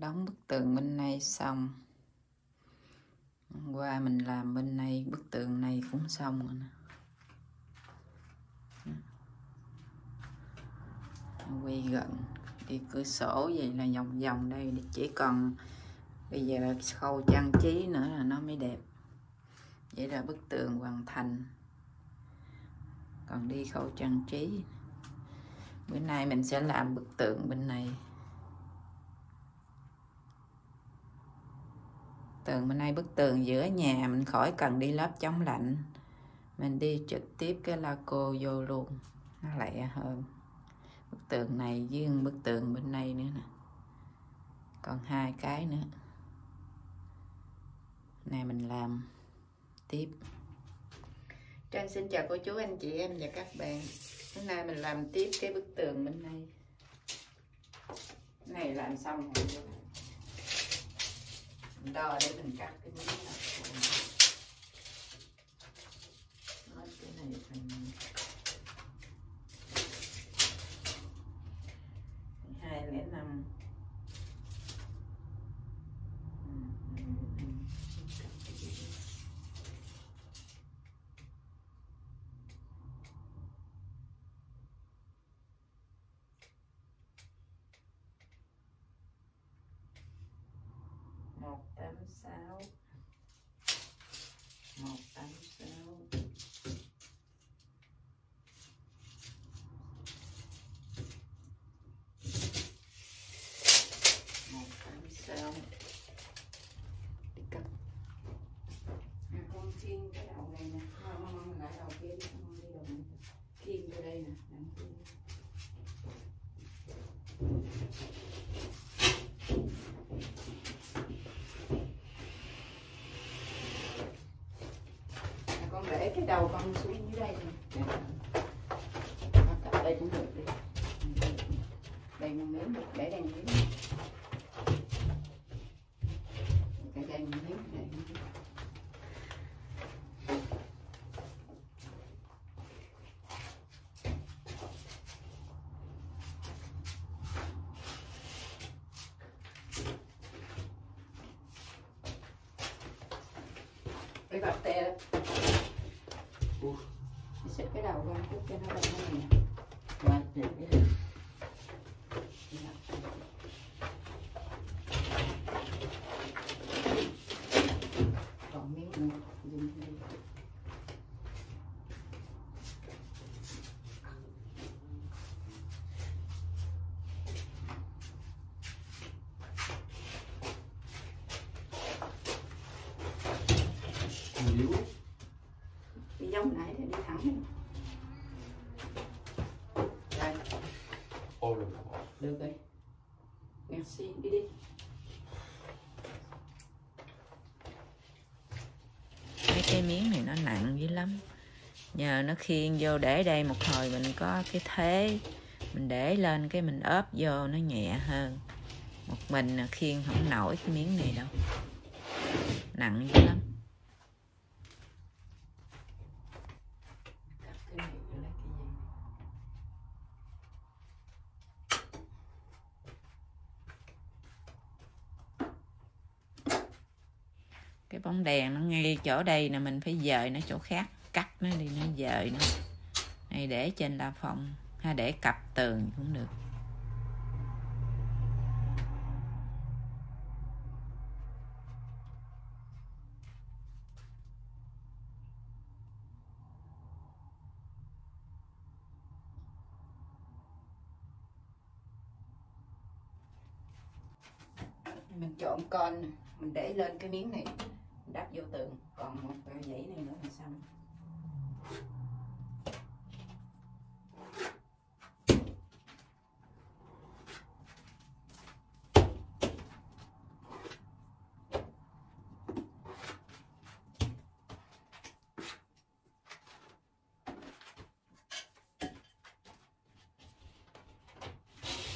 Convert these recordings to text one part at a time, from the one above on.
đóng bức tường bên này xong. Hôm qua mình làm bên này, bức tường này cũng xong rồi nè. Quy gần, đi cửa sổ vậy là vòng vòng đây chỉ còn bây giờ là khâu trang trí nữa là nó mới đẹp. Vậy là bức tường hoàn thành. Còn đi khâu trang trí. Bữa nay mình sẽ làm bức tượng bên này. Tường bên này bức tường giữa nhà mình khỏi cần đi lớp chống lạnh. Mình đi trực tiếp cái la cô vô luôn. Nó lẹ hơn. Bức tường này với bức tường bên đây nữa nè. Còn hai cái nữa. Này mình làm tiếp. Trang xin chào cô chú, anh chị em và các bạn. Hôm nay mình làm tiếp cái bức tường bên đây. Này làm xong rồi đo để mình cắt cái miếng này Nói cái này thành một tám sáu. Một tám sáu. Một tám sáu. Đi cắt. À, con khiên cái đầu này nè. Không không không lại đầu kia đi. Không đi đầu này. Khiên vô đây nè làm khiên À, con để cái đầu con xuống dưới đây nè Con cặp đây cũng được đi đây một miếng để đây một miếng cái đây một miếng đây một miếng cái bạc tè đó. Xịt cái đầu ra cho nó đẹp hơn nè. Rồi cái này còn miếng nữa dùng đi. Đi giống nãy thì đi thẳng. Đây. Ô được được rồi. Merci đi đi. Mấy cái miếng này nó nặng dữ lắm. Nhờ nó khiên vô để đây một hồi mình có cái thế. Mình để lên cái mình ốp vô nó nhẹ hơn. Một mình khiên không nổi cái miếng này đâu. Nặng dữ lắm cái bóng đèn nó ngay chỗ đây nè, mình phải dời nó chỗ khác, cắt nó đi, nó dời nó. Này để trên la phòng, hay để cặp tường cũng được. Mình chọn con, mình để lên cái miếng này đắp vô tường. Còn một tờ dãy này nữa là xong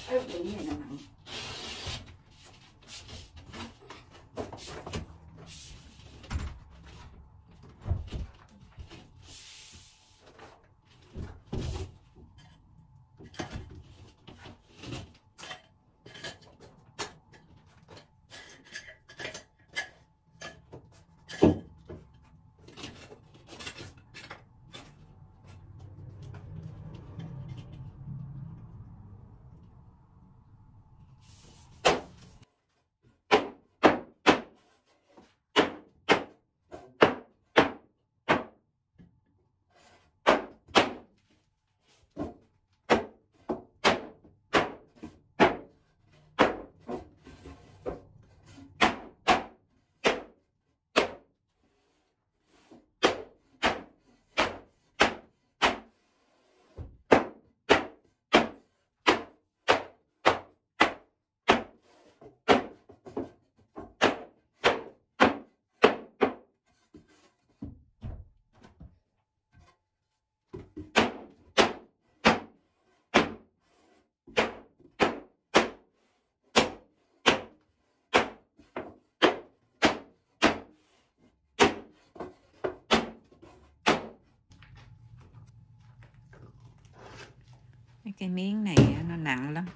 Ê, cái này là nặng cái miếng này nó nặng lắm.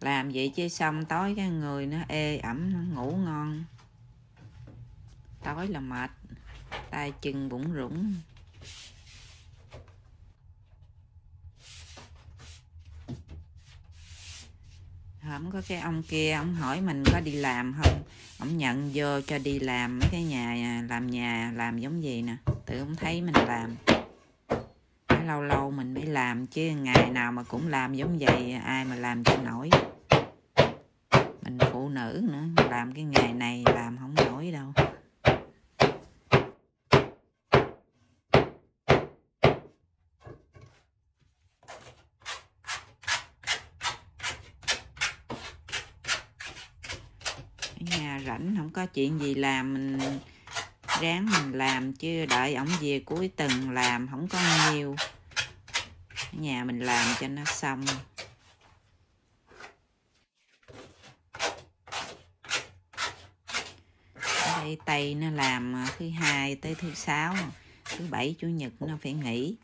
Làm vậy chứ xong tối cái người nó ê ẩm, nó ngủ ngon. Tối là mệt, tay chân bụng rủng. Không có cái ông kia, ông hỏi mình có đi làm không? Ông nhận vô cho đi làm mấy cái nhà, làm nhà, làm giống gì nè. Tự ông thấy mình làm lâu lâu mình mới làm, chứ ngày nào mà cũng làm giống vậy, ai mà làm cho nổi. Mình phụ nữ nữa, làm cái nghề này làm không nổi đâu. Nhà rảnh không có chuyện gì làm, mình ráng mình làm, chứ đợi ổng về cuối tuần làm không có nhiều nhà mình làm cho nó xong. Đây, tây nó làm à, thứ hai tới thứ sáu, thứ bảy, chủ nhật nó phải nghỉ.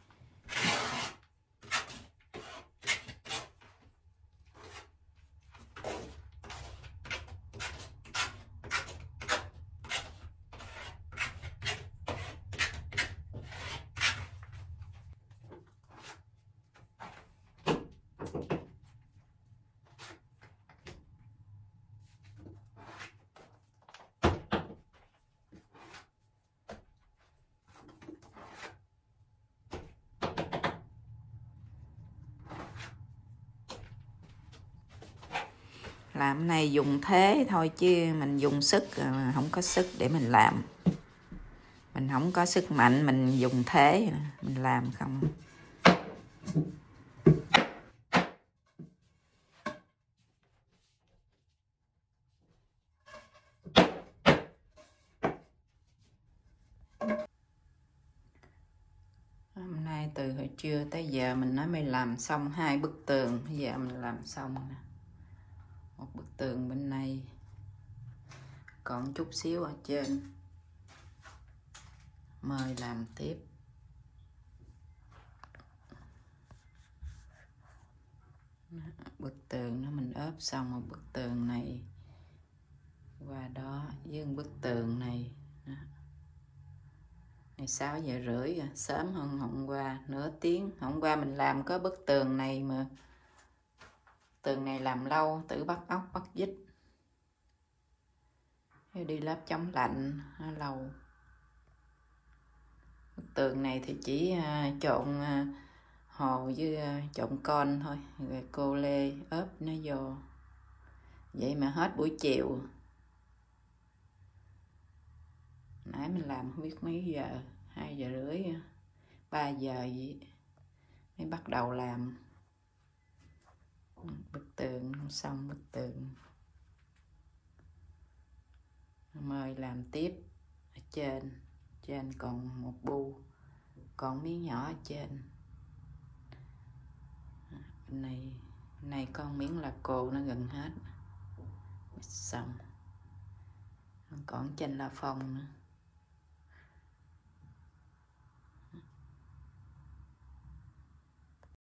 Làm này dùng thế thôi chứ mình dùng sức à, không có sức để mình làm. Mình không có sức mạnh, mình dùng thế, mình làm không. Hôm nay từ hồi trưa tới giờ mình nói mày làm xong hai bức tường, bây giờ mình làm xong nè một bức tường bên này. Còn chút xíu ở trên. Mời làm tiếp. Bức tường nó mình ốp xong một bức tường này. Qua đó với bức tường này. Đó. này 6 giờ rưỡi à. sớm hơn hôm qua. Nửa tiếng. Hôm qua mình làm có bức tường này mà tường này làm lâu tự bắt ốc, bắt dít đi lớp chống lạnh lâu bức tường này thì chỉ à, trộn à, hồ với à, trộn con thôi. Rồi cô lê ớp nó vô. Vậy mà hết buổi chiều. Nãy mình làm không biết mấy giờ, hai giờ rưỡi, ba giờ vậy mới bắt đầu làm bức tượng xong bức tượng mời làm tiếp ở trên. Trên còn một bu, còn miếng nhỏ ở trên. Bên này bên này con miếng là cô nó gần hết. Xong. Còn trên là phong nữa.